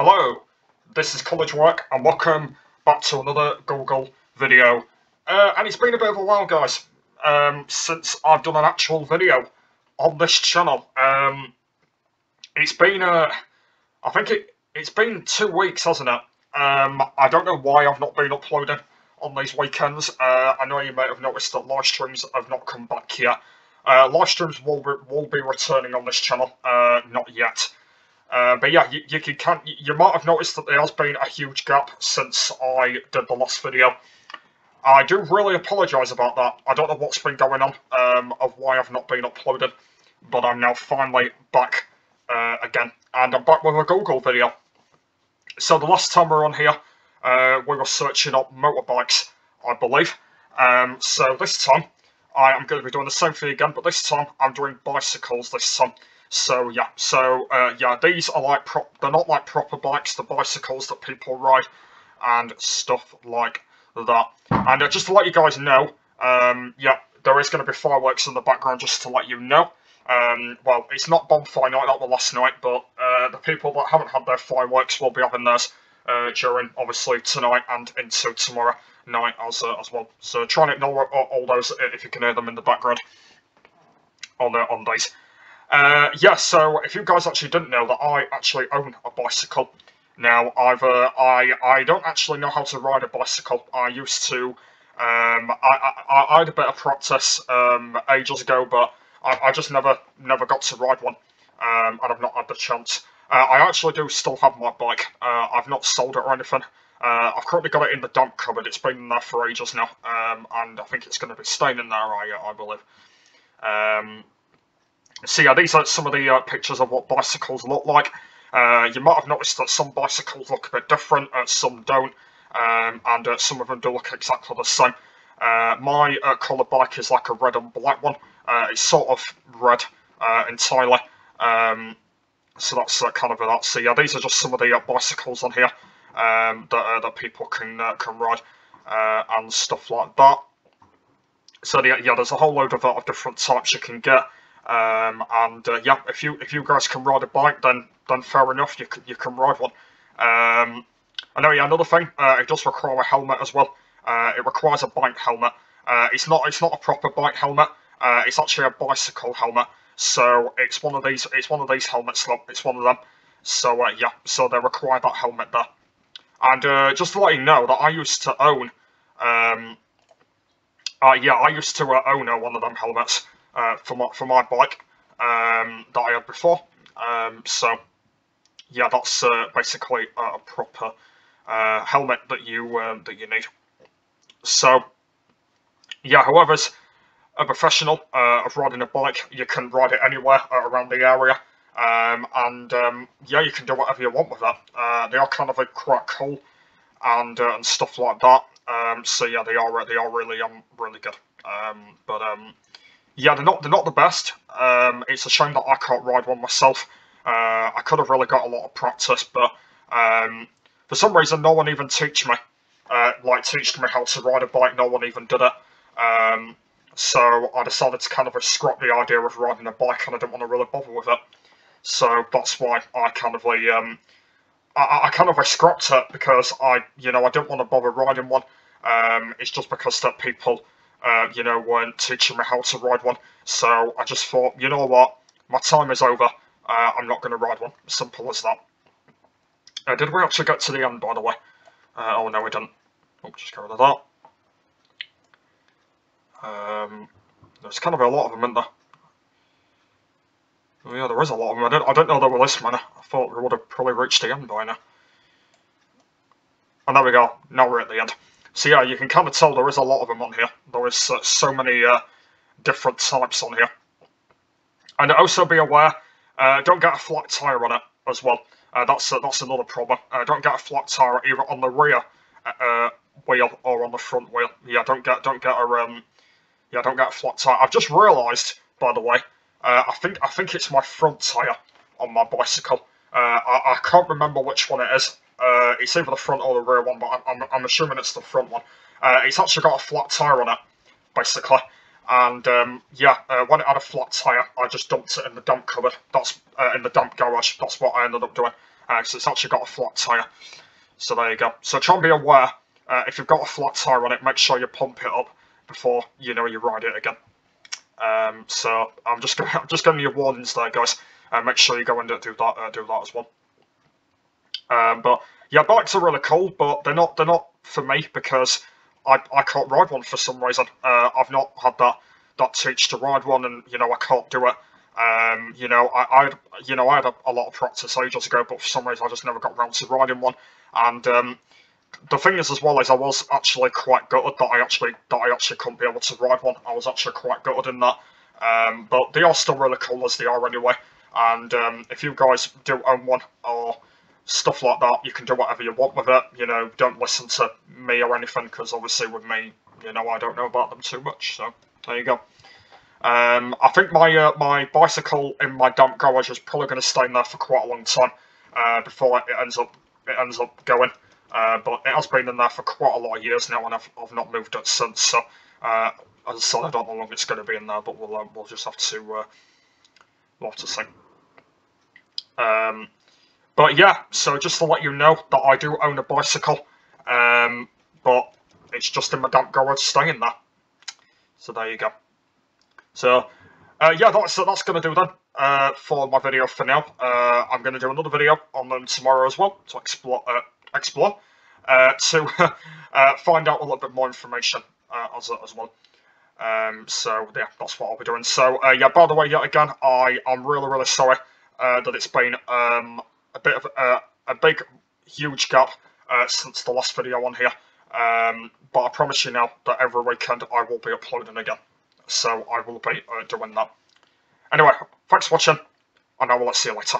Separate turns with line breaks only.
Hello, this is College Work and welcome back to another Google video. Uh, and it's been a bit of a while guys, um, since I've done an actual video on this channel. Um, it's been, uh, I think it, it's been two weeks hasn't it? Um, I don't know why I've not been uploading on these weekends. Uh, I know you may have noticed that live streams have not come back yet. Uh, live streams will be, will be returning on this channel, uh, not yet. Uh, but yeah, you, you can you might have noticed that there has been a huge gap since I did the last video. I do really apologise about that. I don't know what's been going on um, of why I've not been uploaded, but I'm now finally back uh, again, and I'm back with a Google video. So the last time we were on here, uh, we were searching up motorbikes, I believe. Um, so this time, I am going to be doing the same thing again, but this time I'm doing bicycles this time. So yeah, so uh, yeah, these are like prop. They're not like proper bikes. The bicycles that people ride and stuff like that. And uh, just to let you guys know, um, yeah, there is going to be fireworks in the background. Just to let you know. Um, well, it's not bonfire night, that was last night, but uh, the people that haven't had their fireworks will be having theirs uh, during, obviously, tonight and into tomorrow night as, uh, as well. So try and ignore all, those if you can hear them in the background on, uh, on days. Uh, yeah, so if you guys actually didn't know that I actually own a bicycle. Now, I've uh, I I don't actually know how to ride a bicycle. I used to. Um, I, I, I had a bit of practice um, ages ago, but I, I just never never got to ride one, um, and I've not had the chance. Uh, I actually do still have my bike. Uh, I've not sold it or anything. Uh, I've currently got it in the dump cupboard. It's been there for ages now, um, and I think it's going to be staying in there. I I believe. Um, so yeah, these are some of the uh, pictures of what bicycles look like. Uh, you might have noticed that some bicycles look a bit different, uh, some don't, um, and uh, some of them do look exactly the same. Uh, my uh, colour bike is like a red and black one. it's sort of red entirely, um, so that's kind of that. So yeah, these are just some of the bicycles on here um, that, that people can can ride and stuff like that. So yeah, yeah, there's a whole load of, of different types you can get. Um, and uh, yeah, if you if you guys can ride a bike, then then fair enough, you can you can ride one. Um, I know, yeah, another thing, uh, it does require a helmet as well. Uh, it requires a bike helmet. Uh, it's not it's not a proper bike helmet. Uh, it's actually a bicycle helmet. So it's one of these it's one of these helmets. Look, it's one of them. So uh, yeah, so they require that helmet there. And just to let you know that I used to own, um, yeah, I used to own one of them helmets uh, for my for my bike um, that I had before. Um, so yeah, that's uh, basically a proper uh, helmet that you um, that you need. So yeah, whoever's a professional uh, of riding a bike, you can ride it anywhere uh, around the area. Um, and um, yeah, you can do whatever you want with that. They are kind of a quite cool and and stuff like that. Um, so yeah, they are they are really um really good. But um, yeah, they're not they're not the best. Um, it's a shame that I can't ride one myself. Uh, I could have really got a lot of practice, but um, for some reason, no one even teach me, uh, like teach me how to ride a bike. No one even did it. Um, so I decided to kind of scrap the idea of riding a bike, and I didn't want to really bother with it. So that's why I kind of um, I, I kind of scrapped it because I, you know, I didn't want to bother riding one. Um, it's just because that people uh, you know, weren't teaching me how to ride one. So I just thought, you know what, my time is over. Uh, I'm not going to ride one. Simple as that. Uh, did we actually get to the end, by the way? Uh, oh, no, we didn't. Oh, just rid of that. Um, there's kind of a lot of them, isn't there? Oh, yeah, there is a lot of them. I don't, I don't know there were this many. I thought we would have probably reached the end by now. And there we go. Now we're at the end. So yeah, you can kind of tell there is a lot of them on here. There is uh, so many uh, different types on here. And also be aware, uh, don't get a flat tyre on it as well. Uh, that's uh, that's another problem. Uh, don't get a flat tyre either on the rear wheel or on the front wheel. Yeah, don't get don't get a um, yeah, don't get a flat tyre. I've just realised, by the way, I think I think it's my front tyre on my bicycle. I, I can't remember which one it is. Uh, it's either the front or the rear one, but I'm, I'm, I'm assuming it's the front one. Uh, it's actually got a flat tyre on it, basically. And um, yeah, uh, when it had a flat tyre, I just dumped it in the dump cupboard. That's uh, in the dump garage. That's what I ended up doing. because it's actually got a flat tyre. So there you go. So try and be aware, uh, if you've got a flat tyre on it, make sure you pump it up before, you know, you ride it again. Um, so I'm just gonna, I'm just giving you warnings there, guys. Uh, make sure you go and do that, uh, do that as well. Um, but yeah, bikes are really cool, but they're not, they're not for me because I, I can't ride one for some reason. Uh, I've not had that that teach to ride one, and you know I can't do it. Um, you know, I, I, you know, I had a, a, lot of practice ages ago, but for some reason I just never got around to riding one. And um, the thing is, as well, is I was actually quite gutted that I actually that I actually couldn't be able to ride one. I was actually quite gutted in that. Um, but they are still really cool as they are anyway. And um, if you guys do own one or stuff like that, you can do whatever you want with it. You know, don't listen to me or anything, because obviously with me, you know, I don't know about them too much. So there you go. Um, I think my uh, my bicycle in my damp garage is probably going to stay in there for quite a long time uh, before it ends up it ends up going. Uh, but it has been in there for quite a lot of years now, and I've, I've not moved it since. So, uh, as I said, I don't know how long it's going to be in there, but we'll uh, we'll just have to uh, we'll have to see. Um, but yeah, so just to let you know that I do own a bicycle, um, but it's just in my damp garage staying there. So there you go. So, uh, yeah, that's, that's going to do then uh, for my video for now. Uh, I'm going to do another video on them tomorrow as well to explore, uh, explore uh, to uh, find out a little bit more information as, as well. Um, so, yeah, that's what I'll be doing. So, yeah, by the way, yet again, I, I'm really, really sorry that it's been um, a bit of a big, huge gap since the last video on here. Um, but I promise you now that every weekend I will be uploading again so I will be uh, doing that. Anyway, thanks for watching, and I will see you later.